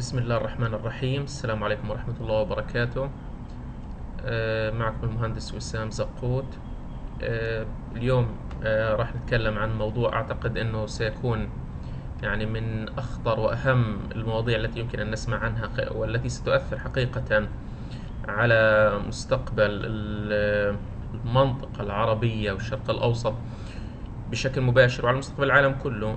بسم الله الرحمن الرحيم. السلام عليكم ورحمة الله وبركاته. آه، معكم المهندس وسام زقوت. آه، اليوم آه، راح نتكلم عن موضوع أعتقد أنه سيكون يعني من أخطر وأهم المواضيع التي يمكن أن نسمع عنها والتي ستؤثر حقيقة على مستقبل ال- المنطقة العربية والشرق الأوسط بشكل مباشر وعلى مستقبل العالم كله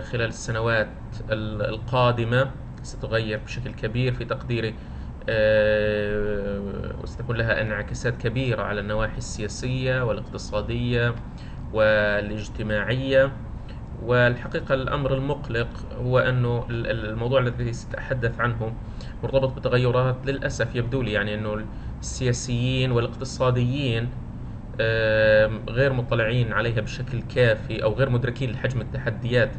خلال السنوات ال- القادمة. ستغير بشكل كبير في تقديري آه، وستكون لها انعكاسات كبيرة على النواحي السياسية والاقتصادية والاجتماعية. والحقيقة الأمر المقلق هو أنه ال- ال- الموضوع الذي سأتحدث عنه مرتبط بتغيرات للأسف يبدو لي يعني أنه السياسيين والاقتصاديين غير مطلعين عليها بشكل كافي أو غير مدركين لحجم التحديات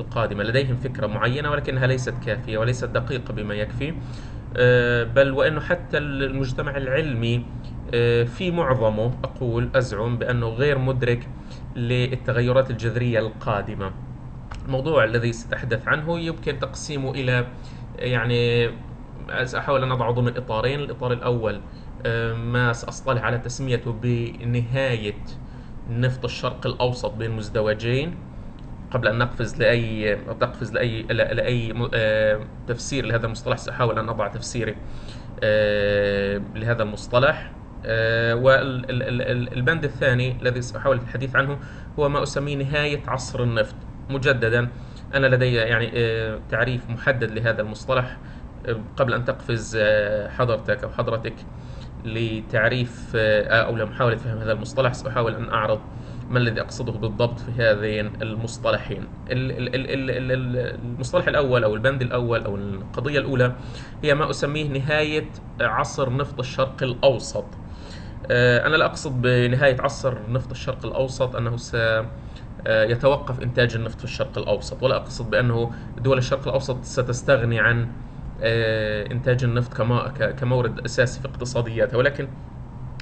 القادمة لديهم فكرة معينة ولكنها ليست كافية وليست دقيقة بما يكفي. آه، بل وأنه حتى المجتمع العلمي آه، في معظمه أقول أزعم بأنه غير مدرك للتغيرات الجذرية القادمة. الموضوع الذي سأتحدث عنه يمكن تقسيمه إلى يعني سأحاول أن أضعه ضمن إطارين. الإطار الأول آه، ما سأصطلح على تسميته بنهاية نفط الشرق الأوسط بين مزدوجين. قبل أن نقفز لأي أو تقفز لأي لا- لأي م- آه، تفسير لهذا المصطلح. سأحاول أن أضع تفسيري آه، لهذا المصطلح. والبند الثاني الذي سأحاول الحديث عنه هو ما أسميه نهاية عصر النفط. مجددا أنا لدي يعني آه، تعريف محدد لهذا المصطلح آه، قبل أن تقفز آه، حضرتك أو حضرتك لتعريف آه، أو لمحاولة فهم هذا المصطلح. سأحاول أن أعرض ما الذي أقصده بالضبط في هذين المصطلحين؟ ال- ال- ال- ال- ال- المصطلح الأول أو البند الأول أو القضية الأولى هي ما أسميه نهاية عصر نفط الشرق الأوسط. آه، أنا لا أقصد بنهاية عصر نفط الشرق الأوسط أنه س آه، يتوقف إنتاج النفط في الشرق الأوسط ولا أقصد بأنه دول الشرق الأوسط ستستغني عن آه، إنتاج النفط كمورد أساسي في اقتصادياتها ولكن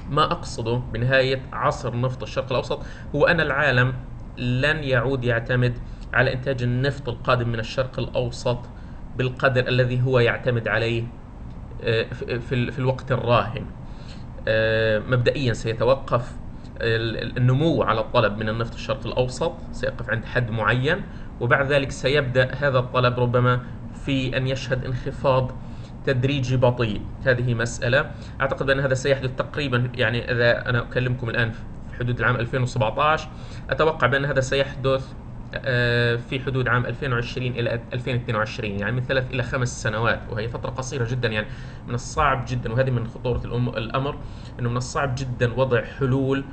ما أقصده بنهاية عصر نفط الشرق الأوسط هو أن العالم لن يعود يعتمد على إنتاج النفط القادم من الشرق الأوسط بالقدر الذي هو يعتمد عليه آه، في الوقت الراهن. آه، مبدئيا سيتوقف ال- ال- النمو على الطلب من النفط الشرق الأوسط سيقف عند حد معين وبعد ذلك سيبدأ هذا الطلب ربما في أن يشهد انخفاض تدريجي بطيء. هذه مسألة. أعتقد بأن هذا سيحدث تقريبا يعني إذا أنا أكلمكم الآن في حدود العام 2017 أتوقع بأن هذا سيحدث آه، في حدود عام 2020 إلى 2022 يعني من ثلاث إلى خمس سنوات وهي فترة قصيرة جدا يعني من الصعب جدا وهذه من خطورة الأم- الأمر أنه من الصعب جدا وضع حلول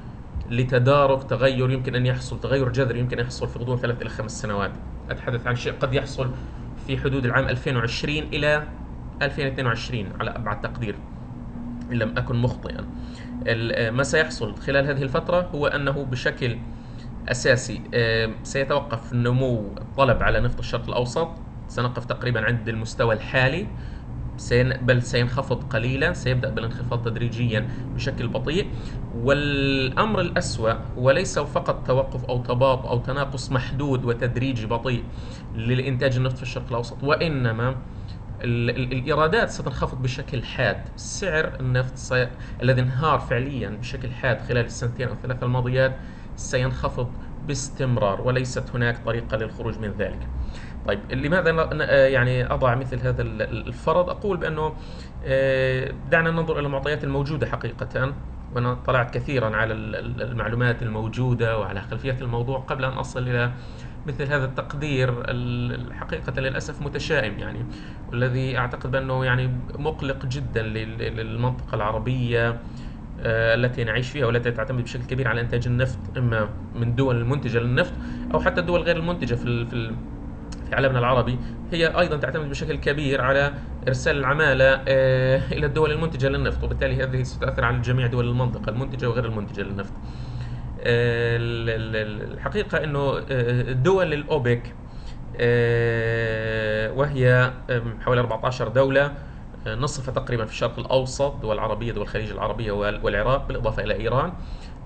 لتدارك تغير يمكن أن يحصل تغير جذري يمكن أن يحصل في غضون ثلاث إلى خمس سنوات. أتحدث عن شيء قد يحصل في حدود العام 2020 إلى 2022 على أبعد تقدير إن لم أكن مخطئا. ال- ما سيحصل خلال هذه الفترة هو أنه بشكل أساسي آه، سيتوقف نمو الطلب على نفط الشرق الأوسط. سنقف تقريبا عند المستوى الحالي. بل سينخفض قليلا. سيبدأ بالانخفاض تدريجيا بشكل بطيء. والأمر الأسوأ هو ليس فقط توقف أو تباطؤ أو تناقص محدود وتدريجي بطيء للإنتاج النفط في الشرق الأوسط وإنما الإيرادات ستنخفض بشكل حاد. سعر النفط سي... الذي انهار فعليا بشكل حاد خلال السنتين أو الثلاثة الماضيات سينخفض باستمرار وليست هناك طريقة للخروج من ذلك. طيب لماذا آه يعني أضع مثل هذا ال- ال- الفرض؟ أقول بأنه آه، دعنا ننظر إلى المعطيات الموجودة حقيقة وأنا طلعت كثيرا على ال- ال- المعلومات الموجودة وعلى خلفية الموضوع قبل أن أصل إلى مثل هذا التقدير ال- الحقيقة للأسف متشائم يعني والذي أعتقد بأنه يعني مقلق جدا لل- للمنطقة العربية آه، التي نعيش فيها والتي تعتمد بشكل كبير على إنتاج النفط إما من دول المنتجة للنفط أو حتى الدول غير المنتجة في في في عالمنا العربي هي أيضا تعتمد بشكل كبير على إرسال العمالة آه، إلى الدول المنتجة للنفط وبالتالي هذه ستؤثر على جميع دول المنطقة المنتجة وغير المنتجة للنفط. ال- ال- الحقيقة إنه آه، دول الأوبك آه، وهي حوالي 14 دولة آه، نصفها تقريبا في الشرق الأوسط دول عربيه دول الخليج العربية وال- والعراق بالإضافة إلى إيران.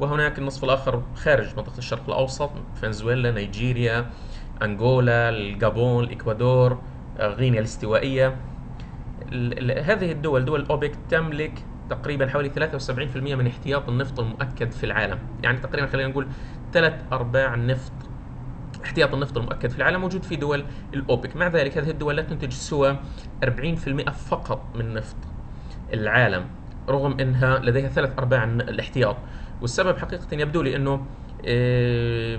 وهناك النصف الآخر خارج منطقة الشرق الأوسط فنزويلا نيجيريا أنغولا الجابون الإكوادور غينيا الاستوائية. هذه الدول دول أوبك تملك تقريبا حوالي 73% من احتياط النفط المؤكد في العالم. يعني تقريبا خلينا نقول ثلاث أرباع النفط احتياط النفط المؤكد في العالم موجود في دول الأوبك. مع ذلك هذه الدول لا تنتج سوى 40% فقط من نفط العالم رغم إنها لديها ثلاث أرباع الاحتياط. والسبب حقيقه يبدو لي إنه آه،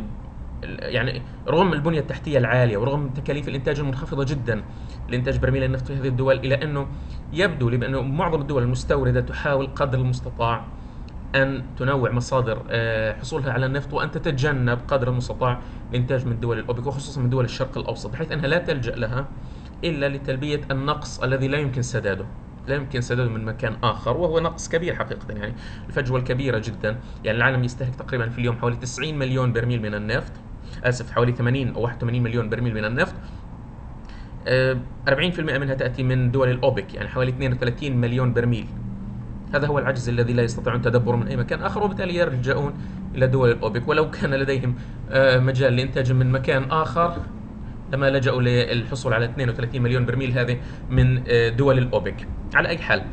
يعني رغم البنية التحتية العالية ورغم تكاليف الإنتاج المنخفضة جدا لإنتاج برميل النفط في هذه الدول إلى أنه يبدو لي بانه معظم الدول المستوردة تحاول قدر المستطاع أن تنوع مصادر آه، حصولها على النفط وأن تتجنب قدر المستطاع الإنتاج من دول الأوبك وخصوصا من دول الشرق الأوسط بحيث أنها لا تلجأ لها إلا لتلبية النقص الذي لا يمكن سداده لا يمكن سداده من مكان آخر وهو نقص كبير حقيقه يعني الفجوة الكبيرة جدا يعني العالم يستهلك تقريبا في اليوم حوالي 90 مليون برميل من النفط أسف حوالي 80 أو 81 مليون برميل من النفط. 40% آه، منها تأتي من دول الأوبك يعني حوالي 32 مليون برميل. هذا هو العجز الذي لا يستطيعون تدبره من أي مكان آخر وبالتالي يلجؤون إلى دول الأوبك. ولو كان لديهم آه، مجال لإنتاج من مكان آخر لما لجأوا للحصول على 32 مليون برميل هذه من آه، دول الأوبك. على أي حال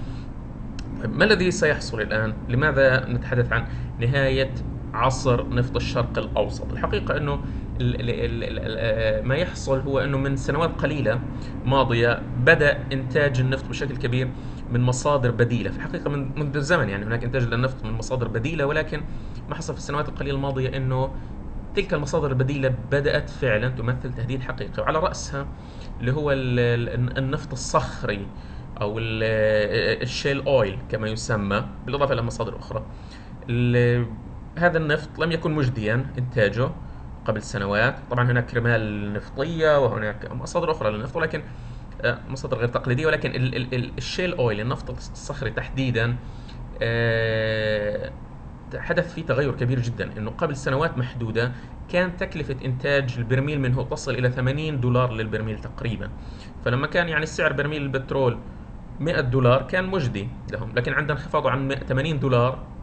ما الذي سيحصل الآن؟ لماذا نتحدث عن نهاية عصر نفط الشرق الأوسط؟ الحقيقة أنه آه، ما يحصل هو أنه من سنوات قليلة ماضية بدأ إنتاج النفط بشكل كبير من مصادر بديلة. في الحقيقة من منذ الزمن يعني هناك إنتاج للنفط من مصادر بديلة ولكن ما حصل في السنوات القليلة الماضية أنه تلك المصادر البديلة بدأت فعلا تمثل تهديد حقيقي. وعلى رأسها اللي هو النفط الصخري أو الشيل أويل كما يسمى بالإضافة إلى مصادر أخرى. هذا النفط لم يكن مجديا إنتاجه قبل سنوات. طبعا هناك رمال نفطية وهناك مصادر أخرى للنفط ولكن آه، مصادر غير تقليدية ولكن الشيل أويل النفط الصخري تحديدا آه، حدث فيه تغير كبير جدا إنه قبل سنوات محدودة كان تكلفة إنتاج البرميل منه تصل إلى 80 دولار للبرميل تقريبا. فلما كان يعني سعر برميل البترول 100 دولار كان مجدي لهم لكن عند انخفاضه عن 80 دولار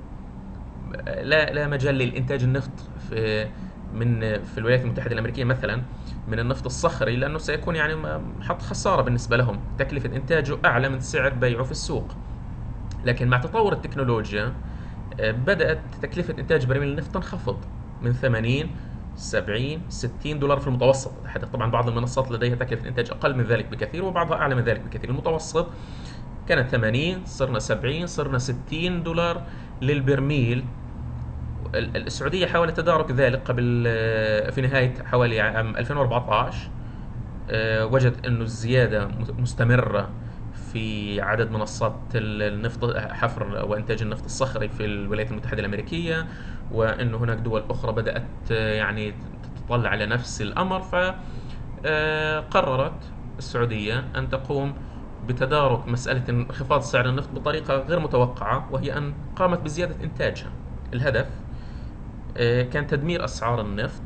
لا لا مجال للإنتاج النفط في من في الولايات المتحدة الأمريكية مثلا من النفط الصخري لأنه سيكون يعني حط خسارة بالنسبة لهم. تكلفة إنتاجه أعلى من سعر بيعه في السوق. لكن مع تطور التكنولوجيا بدأت تكلفة إنتاج برميل النفط تنخفض من 80 70 60 دولار في المتوسط. طبعا بعض المنصات لديها تكلفة إنتاج أقل من ذلك بكثير وبعضها أعلى من ذلك بكثير. المتوسط كانت 80 صرنا 70 صرنا 60 دولار للبرميل. السعودية حاولت تدارك ذلك قبل في نهاية حوالي عام 2014 آه، وجد أنه الزيادة مستمرة في عدد منصات النفط حفر وإنتاج النفط الصخري في الولايات المتحدة الأمريكية وإنه هناك دول أخرى بدأت يعني تطلع على نفس الأمر. فقررت السعودية أن تقوم بتدارك مسألة انخفاض سعر النفط بطريقة غير متوقعة وهي أن قامت بزيادة إنتاجها. الهدف آه، كان تدمير أسعار النفط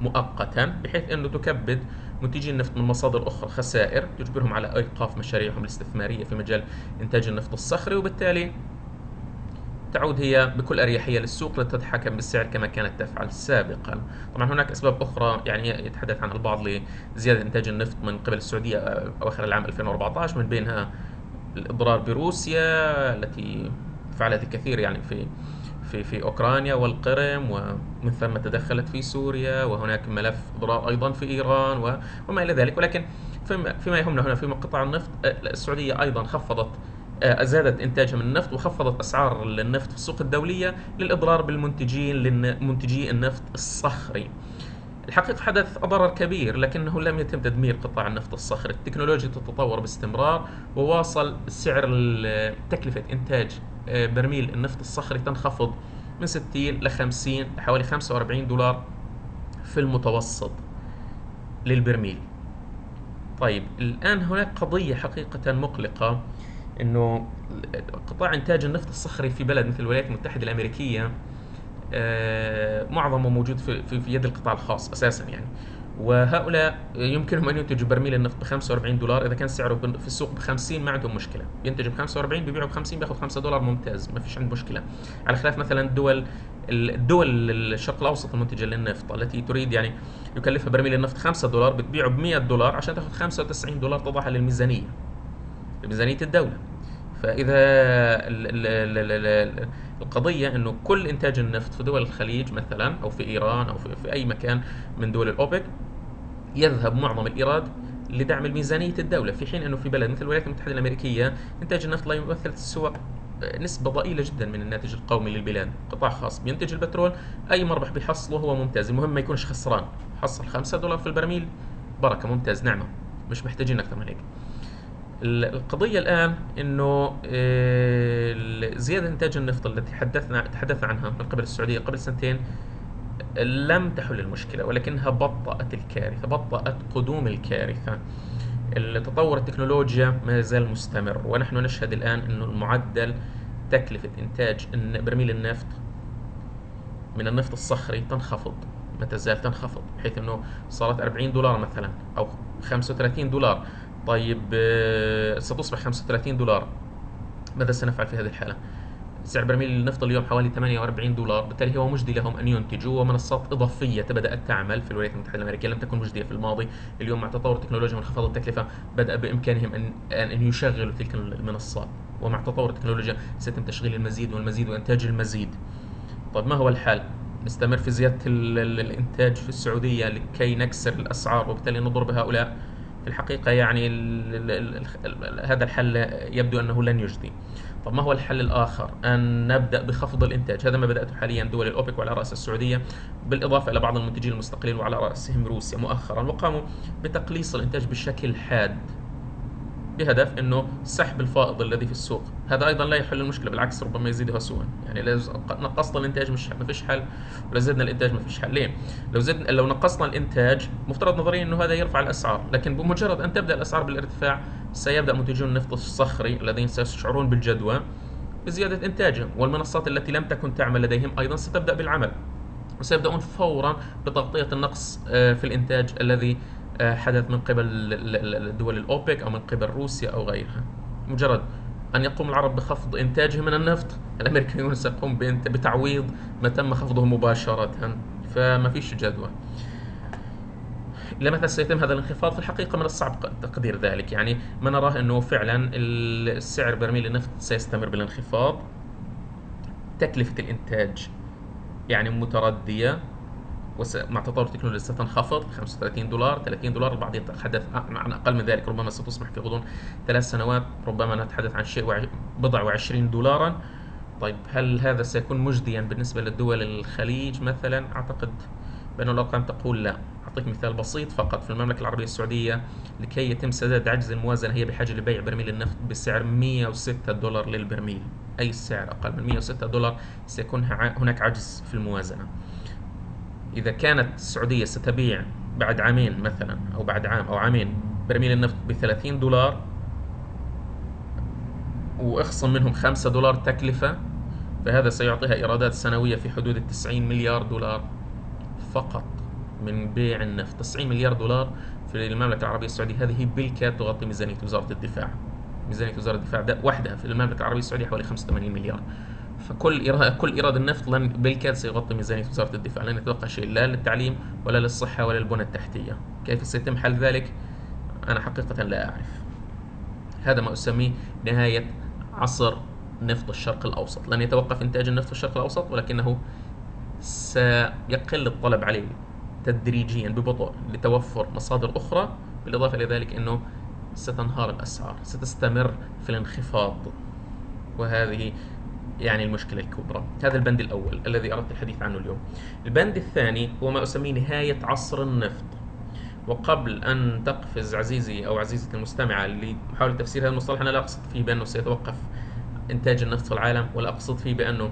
مؤقتا بحيث أنه تكبد منتجي النفط من مصادر أخرى خسائر تجبرهم على إيقاف مشاريعهم الاستثمارية في مجال إنتاج النفط الصخري. وبالتالي تعود هي بكل أريحية للسوق لتتحكم بالسعر كما كانت تفعل سابقا. طبعا هناك أسباب أخرى يعني يتحدث عن البعض لزيادة إنتاج النفط من قبل السعودية أواخر العام 2014 من بينها الإضرار بروسيا التي فعلت الكثير يعني في في في أوكرانيا والقرم ومن ثم تدخلت في سوريا وهناك ملف ضرار أيضا في إيران وما إلى ذلك ولكن فيما يهمنا هنا في قطاع النفط آه، السعودية أيضا خفضت آه، زادت إنتاجها من النفط وخفضت أسعار النفط في السوق الدولية للإضرار بالمنتجين لمنتجي النفط الصخري. الحقيقة حدث ضرر كبير لكنه لم يتم تدمير قطاع النفط الصخري التكنولوجيا تتطور باستمرار وواصل سعر تكلفة إنتاج برميل النفط الصخري تنخفض من 60 ل 50 لحوالي 45 دولار في المتوسط للبرميل. طيب الآن هناك قضية حقيقة مقلقة إنه قطاع إنتاج النفط الصخري في بلد مثل الولايات المتحدة الأمريكية آه، معظمه موجود في, في, في يد القطاع الخاص أساسا يعني. وهؤلاء يمكنهم أن ينتجوا برميل النفط ب 45 دولار. إذا كان سعره في السوق ب 50 ما عندهم مشكلة. بينتجوا ب 45 بيبيعوا ب 50 بياخذ 5 دولار ممتاز ما فيش عنده مشكلة. على خلاف مثلا الدول الدول الشرق الأوسط المنتجة للنفط التي تريد يعني يكلفها برميل النفط 5 دولار بتبيعه ب 100 دولار عشان تاخذ 95 دولار تضعها للميزانية لميزانية الدولة. فإذا القضية إنه كل إنتاج النفط في دول الخليج مثلا أو في إيران أو في, في أي مكان من دول الأوبك يذهب معظم الإيراد لدعم الميزانية الدولة في حين إنه في بلد مثل الولايات المتحدة الأمريكية إنتاج النفط لا يمثل السوق نسبة ضئيلة جدا من الناتج القومي للبلاد. قطاع خاص بينتج البترول أي مربح بيحصله هو ممتاز المهم ما يكونش خسران. حصل 5 دولار في البرميل بركة ممتاز نعمة. مش محتاجين أكثر من هيك القضية الآن أنه آه، زيادة إنتاج النفط التي حدثنا تحدثنا عنها من قبل السعودية قبل سنتين لم تحل المشكلة ولكنها بطأت الكارثة بطأت قدوم الكارثة. التطور التكنولوجيا ما زال مستمر ونحن نشهد الآن أنه المعدل تكلفة إنتاج برميل النفط من النفط الصخري تنخفض ما تزال تنخفض بحيث أنه صارت 40 دولار مثلا أو 35 دولار. طيب آه، ستصبح 35 دولار. ماذا سنفعل في هذه الحالة؟ سعر برميل النفط اليوم حوالي 48 دولار. بالتالي هو مجدي لهم أن ينتجوا ومنصات إضافية بدأت تعمل في الولايات المتحدة الأمريكية. لم تكن مجدية في الماضي. اليوم مع تطور التكنولوجيا وانخفاض التكلفة بدأ بإمكانهم أن أن يشغلوا تلك المنصات. ومع تطور التكنولوجيا سيتم تشغيل المزيد والمزيد وإنتاج المزيد. طيب ما هو الحل؟ نستمر في زيادة الإنتاج في السعودية لكي نكسر الأسعار وبالتالي نضر بهؤلاء. في الحقيقة يعني هذا الحل يبدو أنه لن يجدي. طب ما هو الحل الآخر؟ أن نبدأ بخفض الإنتاج. هذا ما بدأته حاليا دول الأوبك وعلى رأس السعودية بالإضافة إلى بعض المنتجين المستقلين وعلى رأسهم روسيا مؤخرا وقاموا بتقليص الإنتاج بشكل حاد. بهدف إنه سحب الفائض الذي في السوق. هذا أيضا لا يحل المشكلة بالعكس ربما يزيدها سوءا. يعني لو نقصنا الإنتاج مش ما فيش حل ولو زدنا الإنتاج ما فيش حل. ليه؟ لو زدنا لو نقصنا الإنتاج مفترض نظريا إنه هذا يرفع الأسعار لكن بمجرد أن تبدأ الأسعار بالارتفاع سيبدأ منتجون النفط الصخري الذين سيشعرون بالجدوى بزيادة إنتاجهم والمنصات التي لم تكن تعمل لديهم أيضا ستبدأ بالعمل وسيبدأون فورا بتغطية النقص آه، في الإنتاج الذي حدث من قبل الدول الأوبك أو من قبل روسيا أو غيرها. مجرد أن يقوم العرب بخفض إنتاجهم من النفط الأمريكيون سيقوم بتعويض ما تم خفضه مباشرة. فما فيش جدوى. لمتى سيتم هذا الانخفاض؟ في الحقيقة من الصعب تقدير ذلك. يعني ما نراه أنه فعلا السعر برميل النفط سيستمر بالانخفاض. تكلفة الإنتاج يعني متردية. ومع تطور التكنولوجيا ستنخفض 35 دولار 30 دولار البعض يتحدث عن أقل من ذلك ربما ستصبح في غضون ثلاث سنوات ربما نتحدث عن شيء بضع وعشرين دولارا. طيب هل هذا سيكون مجديا بالنسبة للدول الخليج مثلا؟ أعتقد بأن الأرقام تقول لا. أعطيك مثال بسيط فقط. في المملكة العربية السعودية لكي يتم سداد عجز الموازنة هي بحاجة لبيع برميل النفط بسعر 106 دولار للبرميل. أي سعر أقل من 106 دولار سيكون هناك عجز في الموازنة. إذا كانت السعودية ستبيع بعد عامين مثلا أو بعد عام أو عامين برميل النفط ب 30 دولار وأخصم منهم 5 دولار تكلفة فهذا سيعطيها إيرادات سنوية في حدود ال 90 مليار دولار فقط من بيع النفط. 90 مليار دولار في المملكة العربية السعودية هذه بالكاد تغطي ميزانية وزارة الدفاع. ميزانية وزارة الدفاع وحدها في المملكة العربية السعودية حوالي 85 مليار. فكل إيراد كل إيراد النفط لن بالكاد سيغطي ميزانية وزارة الدفاع. لن يتبقى شيء لا للتعليم ولا للصحة ولا للبنى التحتية. كيف سيتم حل ذلك؟ أنا حقيقة لا أعرف. هذا ما أسميه نهاية عصر نفط الشرق الأوسط. لن يتوقف إنتاج النفط في الشرق الأوسط ولكنه سيقل الطلب عليه تدريجيا ببطء لتوفر مصادر أخرى. بالإضافة إلى ذلك أنه ستنهار الأسعار ستستمر في الانخفاض. وهذه يعني المشكلة الكبرى. هذا البند الأول الذي أردت الحديث عنه اليوم. البند الثاني هو ما أسميه نهاية عصر النفط. وقبل أن تقفز عزيزي أو عزيزتي المستمعة لمحاولة تفسير هذا المصطلح أنا لا أقصد فيه بأنه سيتوقف إنتاج النفط في العالم ولا أقصد فيه بأنه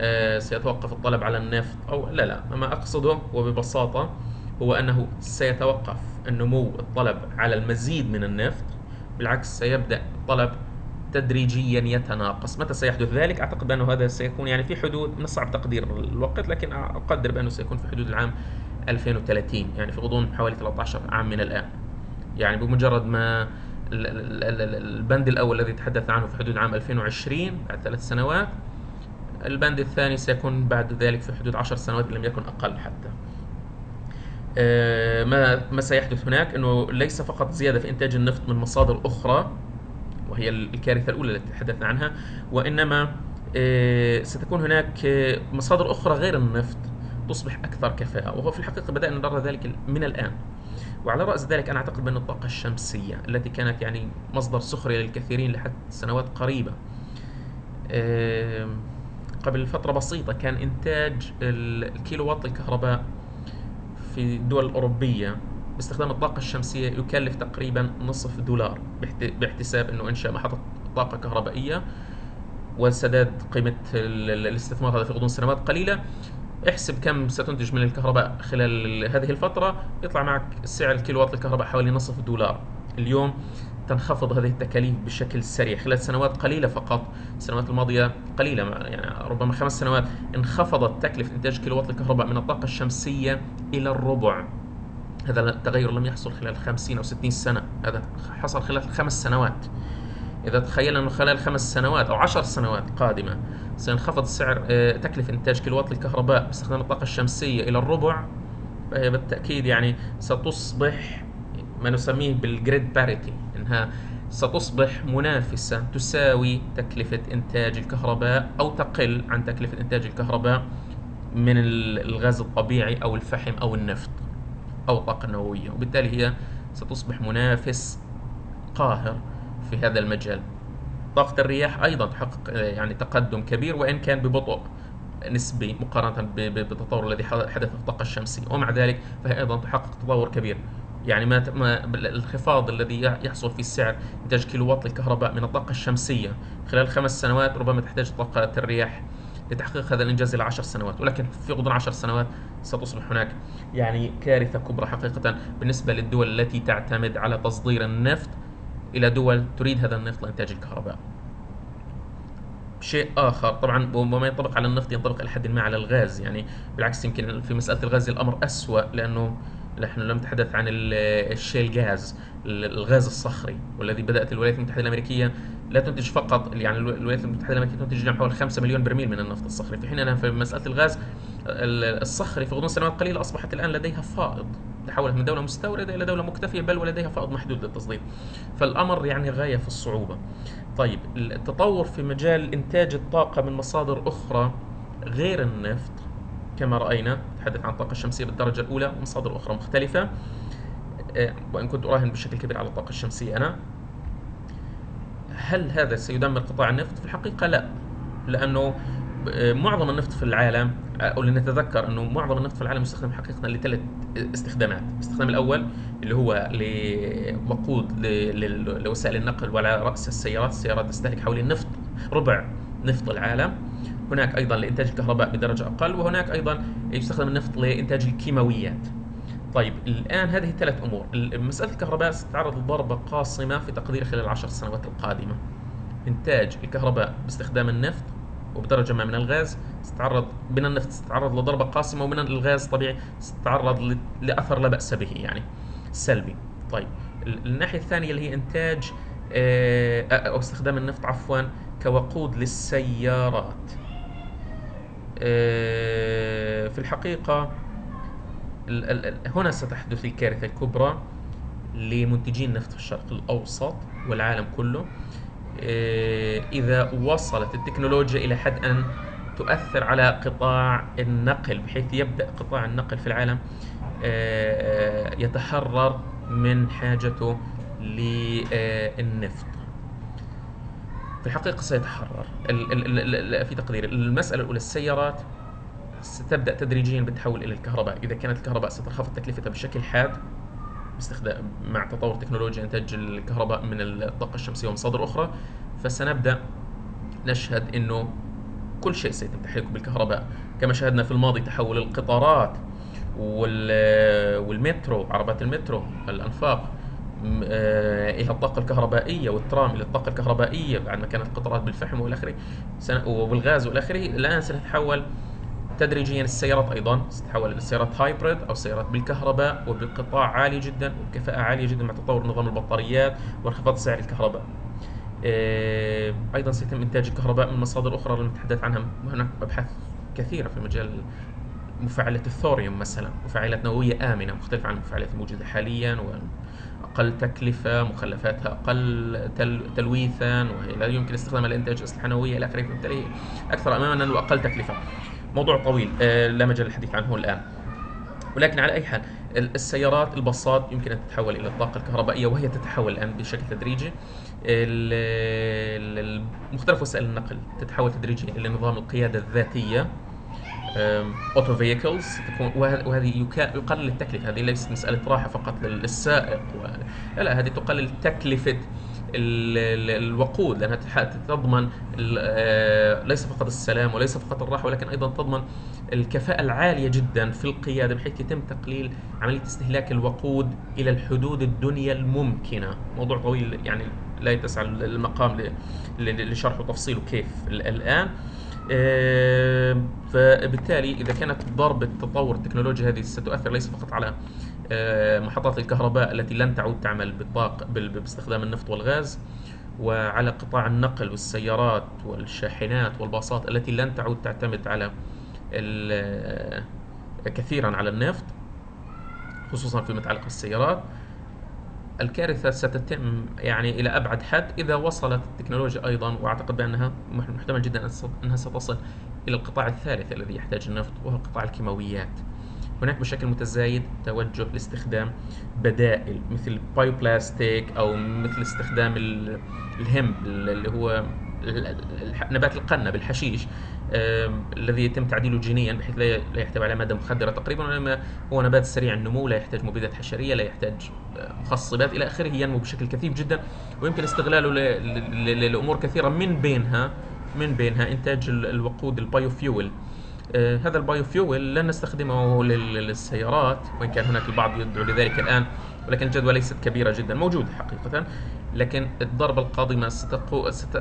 آه، سيتوقف الطلب على النفط أو لا لا. ما أقصده وببساطة هو أنه سيتوقف النمو الطلب على المزيد من النفط. بالعكس سيبدأ الطلب تدريجيا يتناقص. متى سيحدث ذلك؟ أعتقد بأنه هذا سيكون يعني في حدود من الصعب تقدير الوقت لكن أقدر بأنه سيكون في حدود العام 2030 يعني في غضون حوالي 13 عام من الآن. يعني بمجرد ما البند الأول الذي تحدث عنه في حدود عام 2020 بعد ثلاث سنوات البند الثاني سيكون بعد ذلك في حدود 10 سنوات إن لم يكن أقل حتى. آه، ما ما سيحدث هناك؟ إنه ليس فقط زيادة في إنتاج النفط من مصادر أخرى وهي الكارثة الأولى التي تحدثنا عنها وإنما آه، ستكون هناك آه، مصادر أخرى غير النفط تصبح أكثر كفاءة وهو في الحقيقة بدانا نرى ذلك من الآن. وعلى رأس ذلك أنا أعتقد بأن الطاقة الشمسية التي كانت يعني مصدر سخرية للكثيرين لحد سنوات قريبة قبل فترة بسيطة كان إنتاج الكيلو وات الكهرباء في الدول الأوروبية باستخدام الطاقة الشمسية يكلف تقريبا نصف دولار باحتساب أنه إنشاء محطة طاقة كهربائية وسداد قيمة الاستثمار هذا في غضون سنوات قليلة. احسب كم ستنتج من الكهرباء خلال هذه الفترة يطلع معك سعر الكيلووات الكهرباء حوالي نصف دولار. اليوم تنخفض هذه التكاليف بشكل سريع. خلال سنوات قليلة فقط السنوات الماضية قليلة يعني ربما خمس سنوات انخفضت تكلفة إنتاج كيلووات الكهرباء من الطاقة الشمسية إلى الربع. هذا التغير لم يحصل خلال 50 أو 60 سنة. هذا حصل خلال خمس سنوات. إذا تخيلنا أنه خلال خمس سنوات أو عشر سنوات قادمة سينخفض سعر آه، تكلفة إنتاج كيلووات الكهرباء باستخدام الطاقة الشمسية إلى الربع. فهي بالتأكيد يعني ستصبح ما نسميه بالجريد باريتي إنها ستصبح منافسة تساوي تكلفة إنتاج الكهرباء أو تقل عن تكلفة إنتاج الكهرباء من الغاز الطبيعي أو الفحم أو النفط. أو الطاقة النووية وبالتالي هي ستصبح منافس قاهر في هذا المجال. طاقة الرياح أيضا تحقق يعني تقدم كبير وإن كان ببطء نسبي مقارنة بالتطور الذي حدث في الطاقة الشمسية. ومع ذلك فهي أيضا تحقق تطور كبير. يعني ما ما الانخفاض الذي يحصل في السعر إنتاج كيلووات الكهرباء من الطاقة الشمسية خلال خمس سنوات ربما تحتاج طاقة الرياح لتحقيق هذا الإنجاز إلى عشر سنوات ولكن في غضون عشر سنوات ستصبح هناك يعني كارثة كبرى حقيقة بالنسبة للدول التي تعتمد على تصدير النفط إلى دول تريد هذا النفط لإنتاج الكهرباء. شيء آخر طبعا وما ينطبق على النفط ينطبق إلى حد ما على الغاز يعني بالعكس يمكن في مسألة الغاز الأمر أسوأ لأنه نحن لم نتحدث عن الشيل جاز الغاز الصخري والذي بدأت الولايات المتحدة الأمريكية لا تنتج فقط يعني الولايات المتحدة الأمريكية تنتج حوالي 5 مليون برميل من النفط الصخري. في حين انها في مسألة الغاز الصخري في غضون سنوات قليله أصبحت الآن لديها فائض تحولت من دولة مستوردة إلى دولة مكتفية بل ولديها فائض محدود للتصدير. فالأمر يعني غاية في الصعوبة. طيب التطور في مجال إنتاج الطاقة من مصادر أخرى غير النفط كما رأينا نتحدث عن الطاقة الشمسية بالدرجة الأولى ومصادر أخرى مختلفة. آه، وإن كنت أراهن بشكل كبير على الطاقة الشمسية أنا. هل هذا سيدمر قطاع النفط؟ في الحقيقة لا. لأنه آه، معظم النفط في العالم آه، أو لنتذكر أنه معظم النفط في العالم يستخدم حقيقة لثلاث استخدامات، الاستخدام الأول اللي هو لوقود لوسائل النقل وعلى رأس السيارات، السيارات تستهلك حوالي النفط ربع نفط العالم. هناك أيضا لإنتاج الكهرباء بدرجة أقل وهناك أيضا يستخدم النفط لإنتاج الكيماويات. طيب الآن هذه ثلاث أمور. مسألة الكهرباء ستتعرض لضربة قاصمة في تقدير خلال العشر سنوات القادمة. إنتاج الكهرباء باستخدام النفط وبدرجة ما من الغاز ستتعرض من النفط ستتعرض لضربة قاسمة ومن الغاز طبيعي ستتعرض لأثر لا بأس به يعني سلبي. طيب الناحية الثانية اللي هي إنتاج آه، أو استخدام النفط عفوا كوقود للسيارات. آه، في الحقيقة هنا ستحدث الكارثة الكبرى لمنتجي النفط في الشرق الأوسط والعالم كله. آه، إذا وصلت التكنولوجيا إلى حد أن تؤثر على قطاع النقل بحيث يبدأ قطاع النقل في العالم آه، يتحرر من حاجته للنفط. في الحقيقة سيتحرر. في تقديري المسألة الأولى السيارات ستبدأ تدريجيا بالتحول إلى الكهرباء. إذا كانت الكهرباء ستنخفض تكلفتها بشكل حاد باستخدام مع تطور تكنولوجيا إنتاج الكهرباء من الطاقة الشمسية ومصادر أخرى فسنبدأ نشهد إنه كل شيء سيتم تحريكه بالكهرباء. كما شاهدنا في الماضي تحول القطارات والمترو عربات المترو الأنفاق آه، إلى الطاقة الكهربائية والترام إلى الطاقة الكهربائية بعد ما كانت قطارات بالفحم وإلى آخره والغاز وإلى آخره الآن سنتحول تدريجيا السيارات أيضا؟ ستتحول إلى سيارات هايبريد أو سيارات بالكهرباء وبقطاع عالي جدا وبكفاءة عالية جدا مع تطور نظام البطاريات وانخفاض سعر الكهرباء. آه، أيضا سيتم إنتاج الكهرباء من مصادر أخرى لم نتحدث عنها. هناك أبحاث كثيرة في مجال مفاعلات الثوريوم مثلا. مفاعلات نووية آمنة مختلفة عن المفاعلات الموجودة حاليا وأقل تكلفة مخلفاتها أقل تل تلويثا وهي لا يمكن استخدامها لإنتاج أسلحة نووية إلى آخره. فبالتالي أكثر امانا وأقل تكلفة. موضوع طويل آه، لا مجال للحديث عنه الآن. ولكن على أي حال السيارات الباصات يمكن أن تتحول إلى الطاقة الكهربائية وهي تتحول الآن بشكل تدريجي. مختلف وسائل النقل تتحول تدريجيا إلى نظام القيادة الذاتية auto vehicles وهذه يقلل التكلفة هذه ليست مسألة راحة فقط للسائق و... لا هذه تقلل تكلفة الوقود لأنها تضمن آه، ليس فقط السلام وليس فقط الراحة ولكن أيضا تضمن الكفاءة العالية جدا في القيادة بحيث يتم تقليل عملية استهلاك الوقود إلى الحدود الدنيا الممكنة. موضوع طويل يعني لا يتسع المقام لشرح وتفصيله كيف الآن. آه، فبالتالي إذا كانت ضربه تطور التكنولوجيا هذه ستؤثر ليس فقط على محطات الكهرباء التي لن تعود تعمل بالطاقه باستخدام النفط والغاز. وعلى قطاع النقل والسيارات والشاحنات والباصات التي لن تعود تعتمد على آه، كثيرا على النفط خصوصا فيما يتعلق بالسيارات الكارثة ستتم يعني إلى أبعد حد إذا وصلت التكنولوجيا أيضا وأعتقد بأنها محتمل جدا أنها ستصل إلى القطاع الثالث الذي يحتاج النفط وهو قطاع الكيماويات. هناك بشكل متزايد توجه لاستخدام بدائل مثل بايوبلاستيك أو مثل استخدام الهمب اللي هو نبات القنب الحشيش الذي يتم تعديله جينيا بحيث لا يحتوي على مادة مخدرة تقريبا وإنما هو نبات سريع النمو لا يحتاج مبيدات حشرية لا يحتاج مخصبات إلى آخره ينمو بشكل كثيف جدا. ويمكن استغلاله لأمور كثيرة من بينها من بينها إنتاج الوقود ال biofuel آه هذا ال biofuel لن نستخدمه للسيارات وإن كان هناك البعض يدعو لذلك الآن ولكن الجدوى ليست كبيرة جدا موجوده حقيقة. لكن الضربة القادمة ستقو... ست...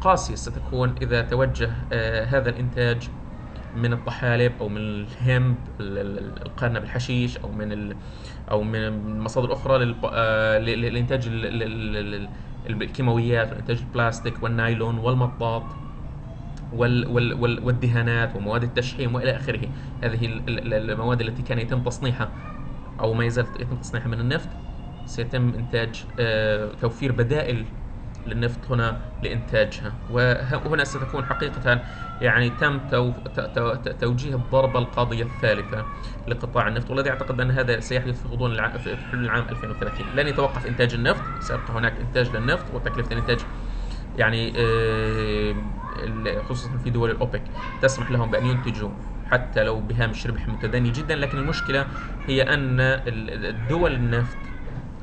قاسية ستكون إذا توجه آه هذا الإنتاج من الطحالب أو من الهمب القارنة بالحشيش أو من ال... أو من مصادر أخرى لل... آه للإنتاج الكيماويات وإنتاج البلاستيك والنايلون والمطاط. وال وال وال والدهانات ومواد التشحيم وإلى آخره. هذه المواد التي كان يتم تصنيعها أو ما يزال يتم تصنيعها من النفط. سيتم إنتاج آه، توفير بدائل للنفط هنا لإنتاجها. وهنا ستكون حقيقة يعني تم توجيه الضربة القاضية الثالثة لقطاع النفط والذي أعتقد أن هذا سيحدث في غضون العام في حلول العام 2030 لن يتوقف إنتاج النفط سيبقى هناك إنتاج للنفط وتكلفة الإنتاج يعني آه، خصوصا في دول الأوبك تسمح لهم بأن ينتجوا حتى لو بهامش ربح متدني جدا. لكن المشكلة هي أن الدول النفط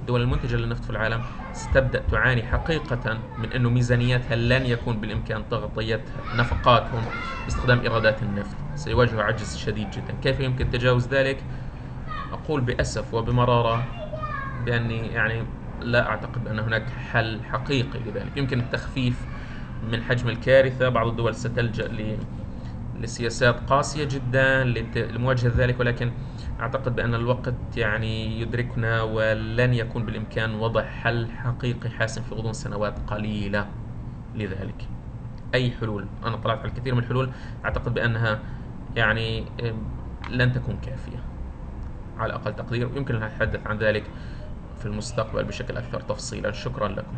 الدول المنتجة للنفط في العالم ستبدأ تعاني حقيقة من أنه ميزانياتها لن يكون بالإمكان تغطية نفقاتهم باستخدام إيرادات النفط. سيواجهوا عجز شديد جدا. كيف يمكن تجاوز ذلك؟ أقول بأسف وبمرارة بأني يعني لا أعتقد أن هناك حل حقيقي لذلك. يمكن التخفيف من حجم الكارثة بعض الدول ستلجأ لسياسات قاسية جدا لمواجهة ذلك ولكن أعتقد بأن الوقت يعني يدركنا ولن يكون بالإمكان وضع حل حقيقي حاسم في غضون سنوات قليلة لذلك. أي حلول؟ أنا طلعت على الكثير من الحلول. أعتقد بأنها يعني لن تكون كافية. على أقل تقدير ويمكن أن نتحدث عن ذلك في المستقبل بشكل أكثر تفصيلا. شكرا لكم.